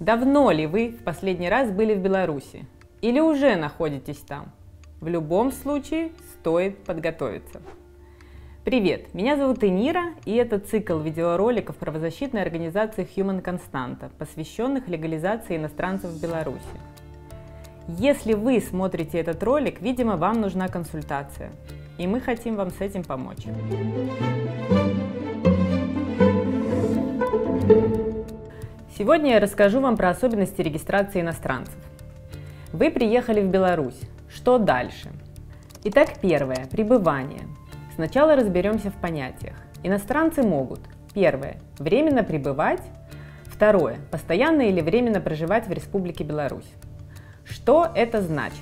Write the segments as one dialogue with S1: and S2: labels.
S1: Давно ли вы в последний раз были в Беларуси? Или уже находитесь там? В любом случае стоит подготовиться. Привет, меня зовут Энира, и это цикл видеороликов правозащитной организации Human Constanta, посвященных легализации иностранцев в Беларуси. Если вы смотрите этот ролик, видимо, вам нужна консультация, и мы хотим вам с этим помочь. Сегодня я расскажу вам про особенности регистрации иностранцев. Вы приехали в Беларусь. Что дальше? Итак, первое – пребывание. Сначала разберемся в понятиях. Иностранцы могут Первое – временно пребывать. Второе – постоянно или временно проживать в Республике Беларусь. Что это значит?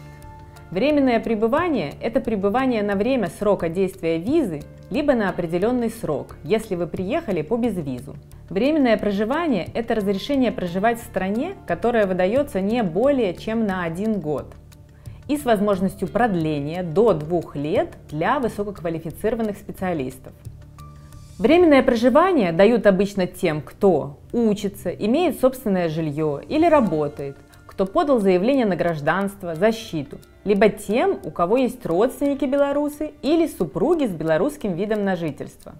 S1: Временное пребывание – это пребывание на время срока действия визы, либо на определенный срок, если вы приехали по безвизу. Временное проживание – это разрешение проживать в стране, которое выдается не более чем на один год и с возможностью продления до двух лет для высококвалифицированных специалистов. Временное проживание дают обычно тем, кто учится, имеет собственное жилье или работает, кто подал заявление на гражданство, защиту, либо тем, у кого есть родственники белорусы или супруги с белорусским видом на жительство.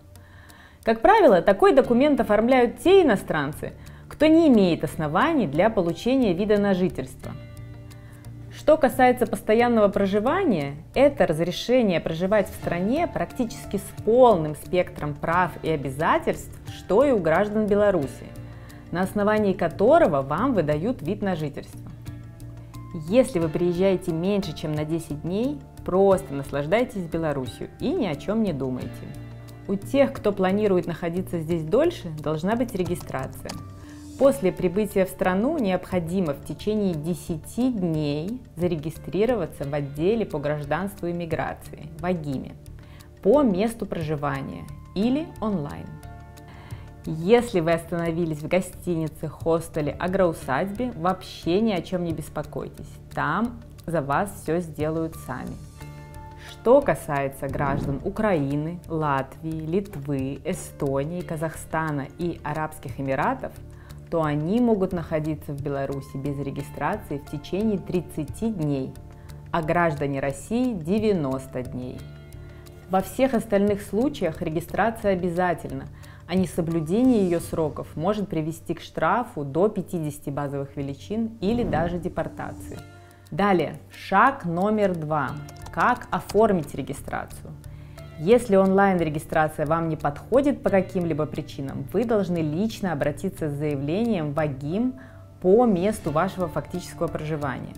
S1: Как правило, такой документ оформляют те иностранцы, кто не имеет оснований для получения вида на жительство. Что касается постоянного проживания, это разрешение проживать в стране практически с полным спектром прав и обязательств, что и у граждан Беларуси – на основании которого вам выдают вид на жительство. Если вы приезжаете меньше, чем на 10 дней, просто наслаждайтесь Беларусью и ни о чем не думайте. У тех, кто планирует находиться здесь дольше, должна быть регистрация. После прибытия в страну необходимо в течение 10 дней зарегистрироваться в отделе по гражданству и миграции, в АГИМе, по месту проживания или онлайн. Если вы остановились в гостинице, хостеле, агроусадьбе, вообще ни о чем не беспокойтесь. Там за вас все сделают сами. Что касается граждан Украины, Латвии, Литвы, Эстонии, Казахстана и Арабских Эмиратов, то они могут находиться в Беларуси без регистрации в течение 30 дней, а граждане России 90 дней. Во всех остальных случаях регистрация обязательна, а несоблюдение ее сроков может привести к штрафу до 50 базовых величин или даже депортации. Далее, шаг номер два. Как оформить регистрацию? Если онлайн-регистрация вам не подходит по каким-либо причинам, вы должны лично обратиться с заявлением в АГИМ по месту вашего фактического проживания.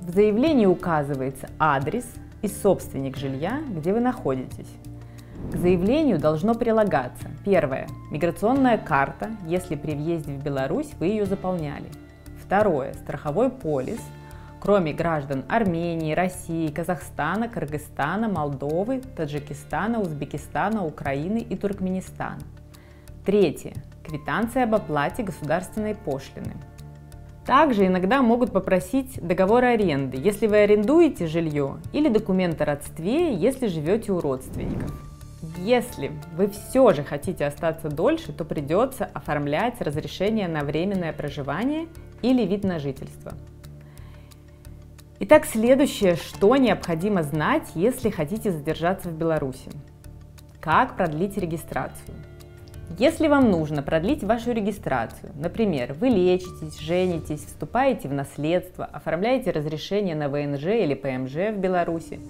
S1: В заявлении указывается адрес и собственник жилья, где вы находитесь. К заявлению должно прилагаться первое – миграционная карта, если при въезде в Беларусь вы ее заполняли. Второе – страховой полис, кроме граждан Армении, России, Казахстана, Кыргызстана, Молдовы, Таджикистана, Узбекистана, Украины и Туркменистана. Третье – квитанция об оплате государственной пошлины. Также иногда могут попросить договор аренды, если вы арендуете жилье, или документ о родстве, если живете у родственников. Если вы все же хотите остаться дольше, то придется оформлять разрешение на временное проживание или вид на жительство. Итак, следующее, что необходимо знать, если хотите задержаться в Беларуси. Как продлить регистрацию? Если вам нужно продлить вашу регистрацию, например, вы лечитесь, женитесь, вступаете в наследство, оформляете разрешение на ВНЖ или ПМЖ в Беларуси,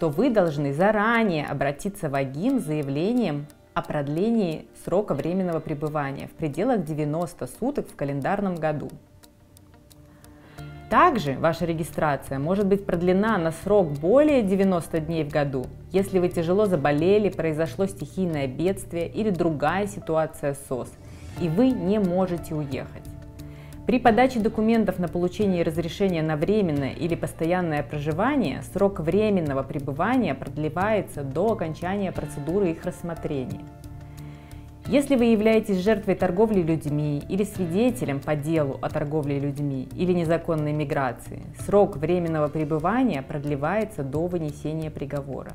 S1: то вы должны заранее обратиться в АГИМ с заявлением о продлении срока временного пребывания в пределах 90 суток в календарном году. Также ваша регистрация может быть продлена на срок более 90 дней в году, если вы тяжело заболели, произошло стихийное бедствие или другая ситуация СОС, и вы не можете уехать. При подаче документов на получение разрешения на временное или постоянное проживание срок временного пребывания продлевается до окончания процедуры их рассмотрения. Если вы являетесь жертвой торговли людьми или свидетелем по делу о торговле людьми или незаконной миграции, срок временного пребывания продлевается до вынесения приговора.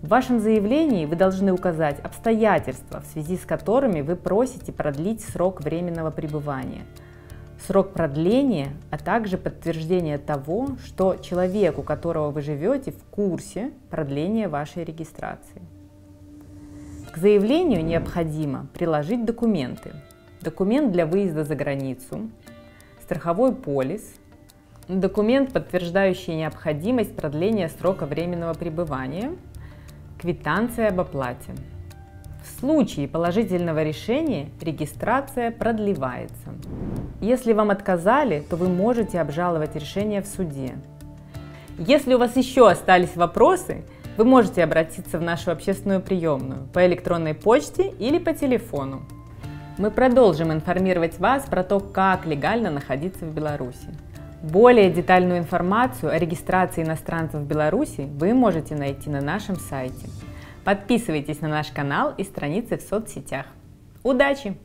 S1: В вашем заявлении вы должны указать обстоятельства, в связи с которыми вы просите продлить срок временного пребывания. срок продления, а также подтверждение того, что человек, у которого вы живете, в курсе продления вашей регистрации. К заявлению необходимо приложить документы. Документ для выезда за границу, страховой полис, документ, подтверждающий необходимость продления срока временного пребывания, квитанция об оплате. В случае положительного решения регистрация продлевается. Если вам отказали, то вы можете обжаловать решение в суде. Если у вас еще остались вопросы, вы можете обратиться в нашу общественную приемную по электронной почте или по телефону. Мы продолжим информировать вас про то, как легально находиться в Беларуси. Более детальную информацию о регистрации иностранцев в Беларуси вы можете найти на нашем сайте. Подписывайтесь на наш канал и страницы в соцсетях. Удачи!